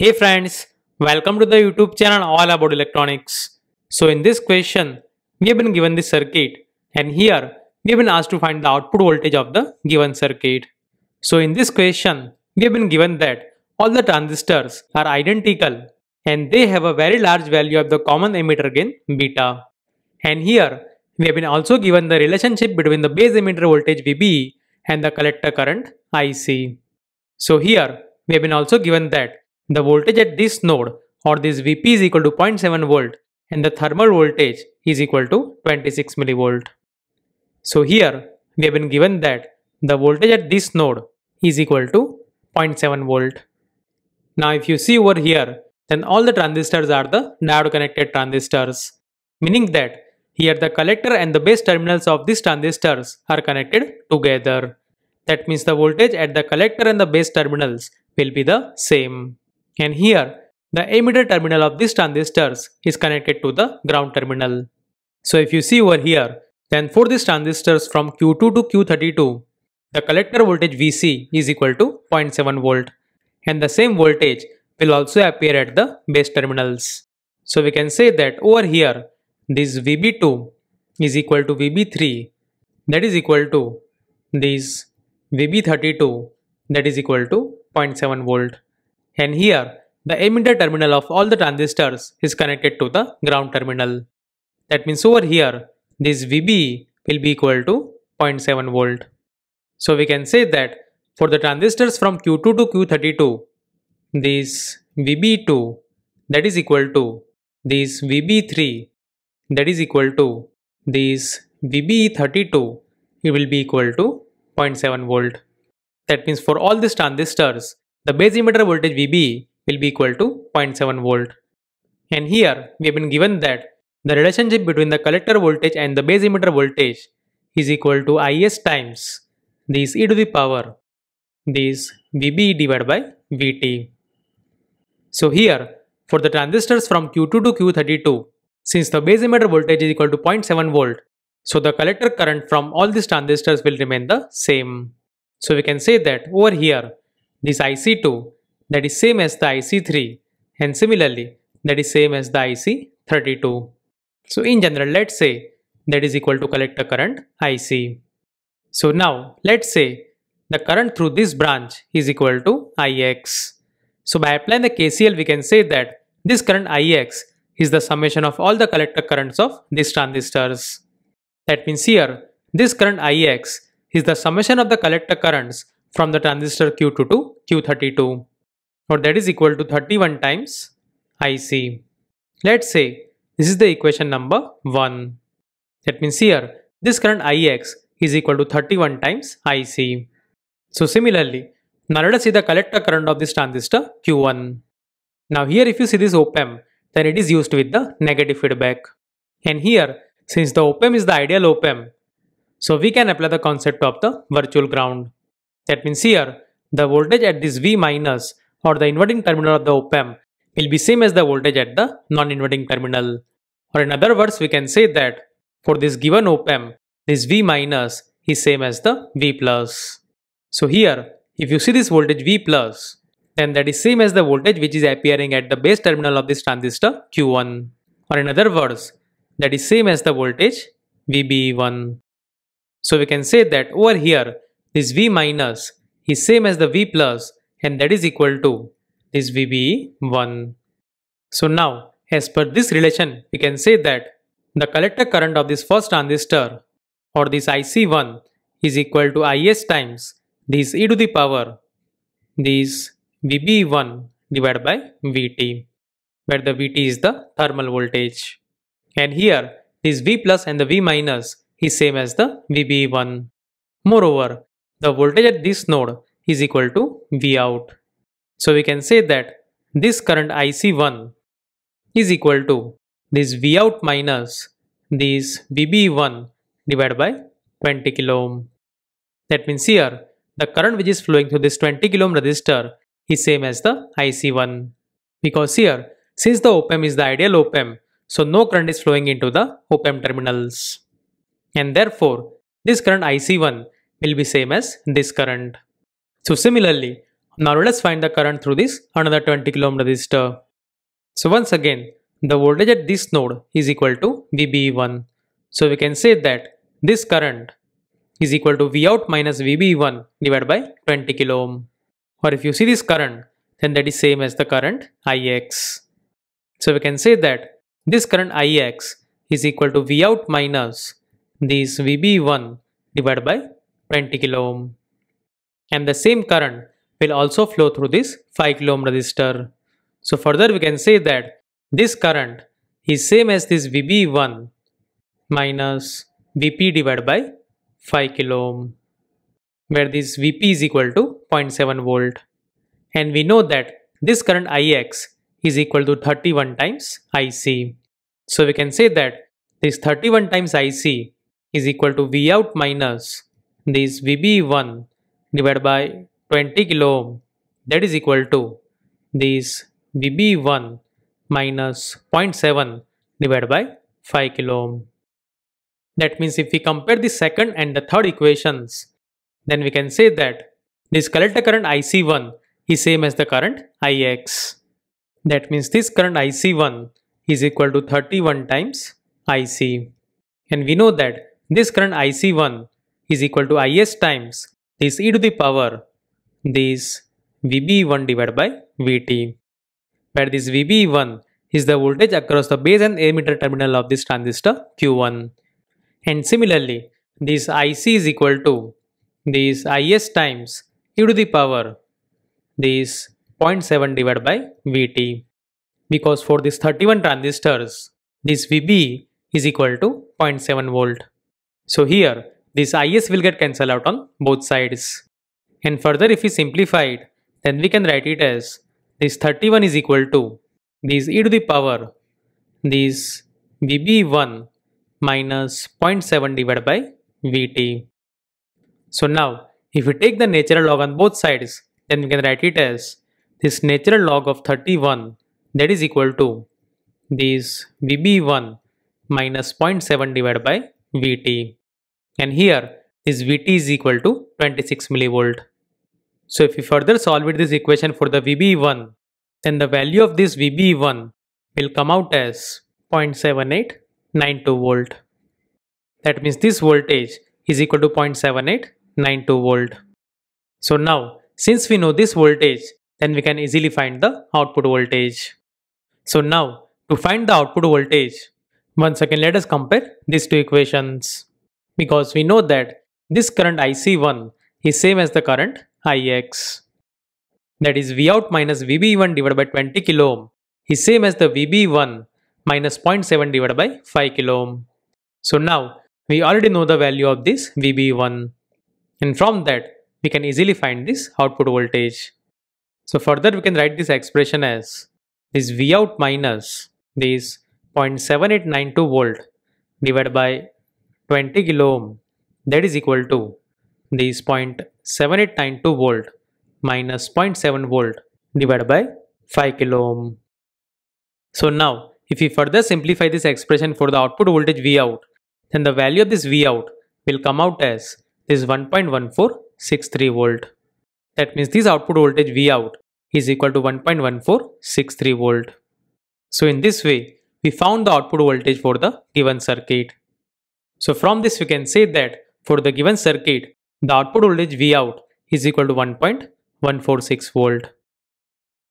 Hey friends, welcome to the YouTube channel all about electronics. So in this question, we have been given this circuit and here we have been asked to find the output voltage of the given circuit. So in this question, we have been given that all the transistors are identical and they have a very large value of the common emitter gain beta. And here we have been also given the relationship between the base emitter voltage VB and the collector current IC. So here we have been also given that the voltage at this node or this Vp is equal to 0.7 volt and the thermal voltage is equal to 26 millivolt. So here we have been given that the voltage at this node is equal to 0.7 volt. Now if you see over here then all the transistors are the diode connected transistors meaning that here the collector and the base terminals of these transistors are connected together. That means the voltage at the collector and the base terminals will be the same. And here the emitter terminal of these transistors is connected to the ground terminal. So if you see over here, then for these transistors from Q2 to Q32, the collector voltage Vc is equal to 0.7 volt and the same voltage will also appear at the base terminals. So we can say that over here, this VB2 is equal to VB3 that is equal to this VB32 that is equal to 0.7 volt. And here the emitter terminal of all the transistors is connected to the ground terminal. That means over here this VB will be equal to 0.7 volt. So we can say that for the transistors from Q2 to Q32 this VB2 that is equal to this VB3 that is equal to this VB32 it will be equal to 0.7 volt. That means for all these transistors the base emitter voltage VB will be equal to 0.7 volt. And here we have been given that the relationship between the collector voltage and the base emitter voltage is equal to Is times this e to the power this VB divided by VT. So here for the transistors from Q2 to Q32 since the base emitter voltage is equal to 0.7 volt so the collector current from all these transistors will remain the same. So we can say that over here this IC2 that is same as the IC3 and similarly that is same as the IC32. So in general let's say that is equal to collector current IC. So now let's say the current through this branch is equal to Ix. So by applying the KCL we can say that this current Ix is the summation of all the collector currents of these transistors. That means here this current Ix is the summation of the collector currents from the transistor Q2 to Q32 or that is equal to 31 times IC. Let's say this is the equation number 1. That means here this current Ix is equal to 31 times IC. So similarly, now let us see the collector current of this transistor Q1. Now here if you see this op-amp, then it is used with the negative feedback. And here, since the op-amp is the ideal op-amp, so we can apply the concept of the virtual ground. That means here, the voltage at this V minus or the inverting terminal of the op-amp will be same as the voltage at the non-inverting terminal. Or in other words, we can say that for this given op-amp, this V minus is same as the V plus. So here, if you see this voltage V plus, then that is same as the voltage which is appearing at the base terminal of this transistor Q1. Or in other words, that is same as the voltage VBE1. So we can say that over here, this V minus is same as the V plus and that is equal to this VB 1. So now, as per this relation, we can say that the collector current of this first transistor or this IC1 is equal to Is times this e to the power this VB1 divided by VT where the VT is the thermal voltage and here this V plus and the V minus is same as the VB1. Moreover, the voltage at this node is equal to V out. So we can say that this current IC1 is equal to this V out minus this VB1 divided by 20 kilo ohm. That means here the current which is flowing through this 20 kilo ohm resistor is same as the IC1 because here since the op-amp is the ideal op-amp so no current is flowing into the op-amp terminals and therefore this current IC1 will be same as this current. So similarly Now let us find the current through this another 20 kilo ohm resistor. So once again, the voltage at this node is equal to VBE1. So we can say that this current is equal to Vout minus VBE1 divided by 20 kilo ohm. Or if you see this current, then that is same as the current Ix. So we can say that this current Ix is equal to Vout minus this VBE1 divided by 20 kilo ohm. And the same current will also flow through this 5 kilo ohm resistor. So further we can say that this current is same as this VB1 minus Vp divided by 5 kilo ohm where this Vp is equal to 0.7 volt and we know that this current Ix is equal to 31 times Ic. So we can say that this 31 times Ic is equal to Vout minus this VB1 divided by 20 kilo ohm that is equal to this VB1 minus 0.7 divided by 5 kilo ohm. That means if we compare the second and the third equations, then we can say that this collector current IC1 is same as the current IX. That means this current IC1 is equal to 31 times IC. And we know that this current IC1 is equal to Is times this e to the power this VB1 divided by VT, where this VB1 is the voltage across the base and emitter terminal of this transistor Q1. And similarly, this IC is equal to this IS times e to the power this 0.7 divided by VT. Because for this 31 transistors, this VB is equal to 0.7 volt. So here, this IS will get cancelled out on both sides. And further if we simplify it, then we can write it as this 31 is equal to this e to the power this VB1 minus 0.7 divided by VT. So now if we take the natural log on both sides then we can write it as this natural log of 31 that is equal to this VB1 minus 0.7 divided by VT. And here this Vt is equal to 26 millivolt. So if we further solve it this equation for the VB1, then the value of this VB1 will come out as 0.7892 volt. That means this voltage is equal to 0.7892 volt. So now, since we know this voltage, then we can easily find the output voltage. So now, to find the output voltage, once again let us compare these two equations. Because we know that this current IC1 is same as the current Ix. That is Vout minus VB1 divided by 20 kilo ohm is same as the VB1 minus 0.7 divided by 5 kilo ohm. So now we already know the value of this VB1 and from that we can easily find this output voltage. So further we can write this expression as this Vout minus this 0.7892 volt divided by 20 kilo ohm that is equal to this 0.7892 volt minus 0.7 volt divided by 5 kilo ohm. So now if we further simplify this expression for the output voltage Vout then the value of this Vout will come out as this 1.1463 volt. That means this output voltage Vout is equal to 1.1463 volt. So in this way we found the output voltage for the given circuit. So from this we can say that for the given circuit, the output voltage Vout is equal to 1.146 volt.